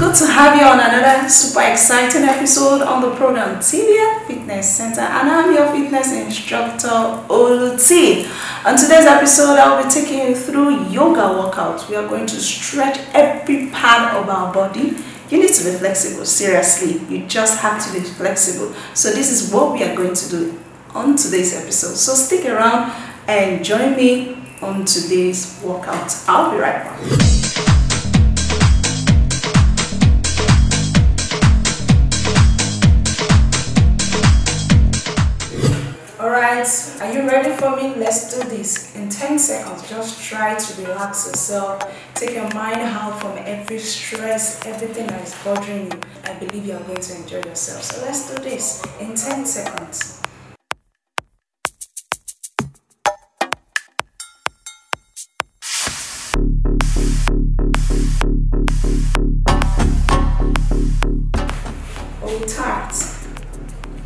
good to have you on another super exciting episode on the program TBN Fitness Center and I'm your fitness instructor Olutee. On today's episode I'll be taking you through yoga workouts. We are going to stretch every part of our body. You need to be flexible, seriously. You just have to be flexible. So this is what we are going to do on today's episode. So stick around and join me on today's workout. I'll be right back. Ready for me? Let's do this. In 10 seconds, just try to relax yourself. Take your mind out from every stress, everything that is bothering you. I believe you are going to enjoy yourself. So let's do this in 10 seconds.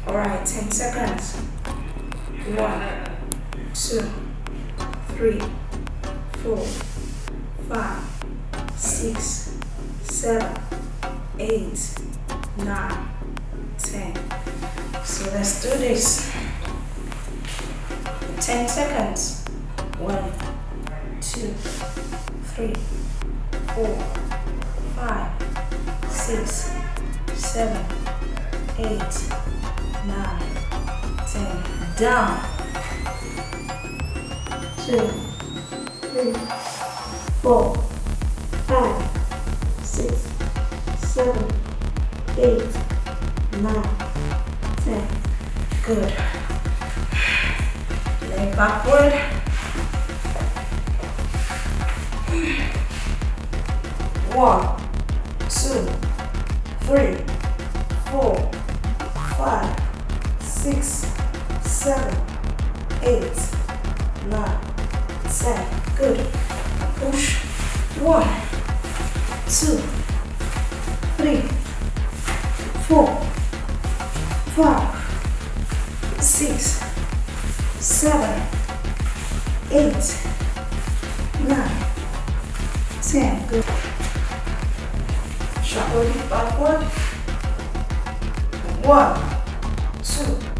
Alright, 10 seconds. One, two, three, four, five, six, seven, eight, nine, ten. So let's do this. 10 seconds. One, two, three, four, five, six, seven, eight, nine, ten. Down. Two, three, four, five, six, seven, eight, nine, ten. Good. Leg backward. One, two, three, four, five, six, seven, eight, nine, ten. Good. Push. One, two, three, four, five, six, seven, eight, nine, ten. Good. Shuffle it backward. One, two,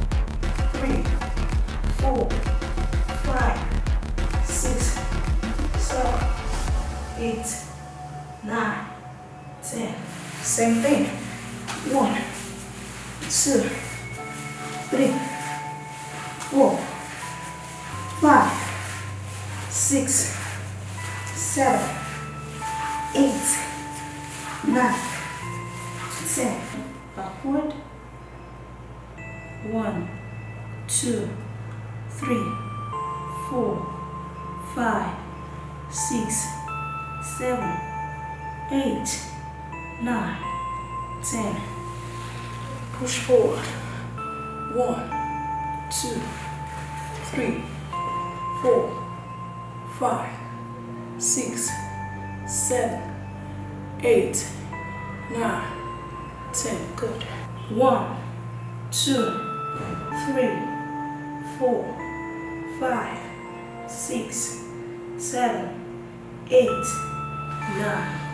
Same thing. One, two, three, four, five, six, seven, eight, nine, ten. Backward. One, two, three, four, five, six, seven, eight, nine, ten. Push forward. One, two, three, four, five, six, seven, eight, nine, ten. Good. One, two, three, four, five, six, seven, eight, nine,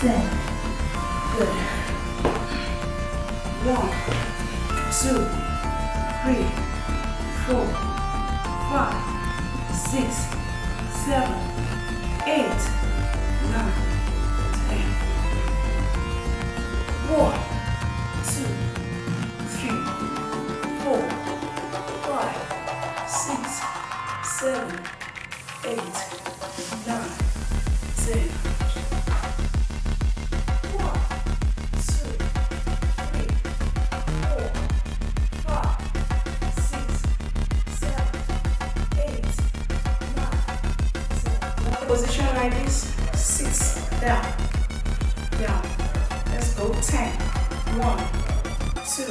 ten. Good. One, two, three, four, five, six, seven, eight, Position like this. Sit down, down. go. 10. 1, 2,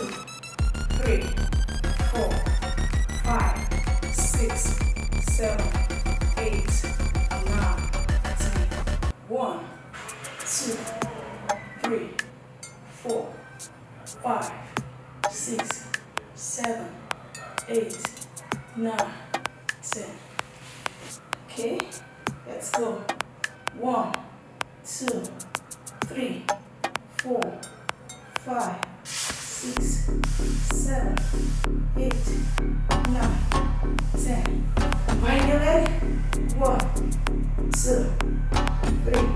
3, 4, 5, 6, 7, 8, 9, 10. 1, 2, 3, 4, 5, 6, 7, 8, 9, 10. Okay, let's go. One, two, three, four, five, six, seven, eight, nine, ten. Wind your leg. One, two, three,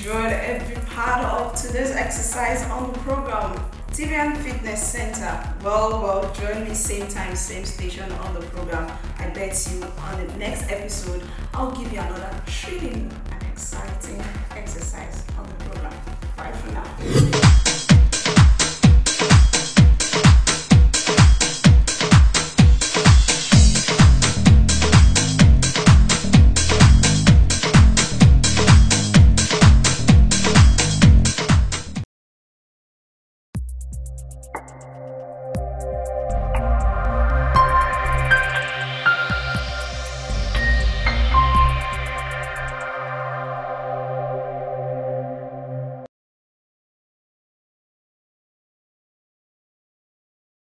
endured every part of today's exercise on the program. TVN Fitness Center. Well, well, join me same time, same station on the program. I bet you on the next episode, I'll give you another thrilling and exciting exercise on the program. Bye for now.